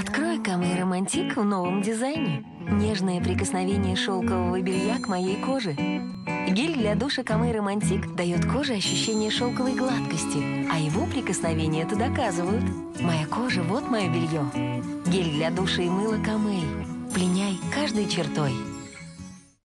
Открой Camay Romantic в новом дизайне. Нежное прикосновение шелкового белья к моей коже. Гель для душа Camay Romantic дает коже ощущение шелковой гладкости, а его прикосновения это доказывают. Моя кожа – вот мое белье. Гель для душа и мыло Camay. Пленяй каждой чертой.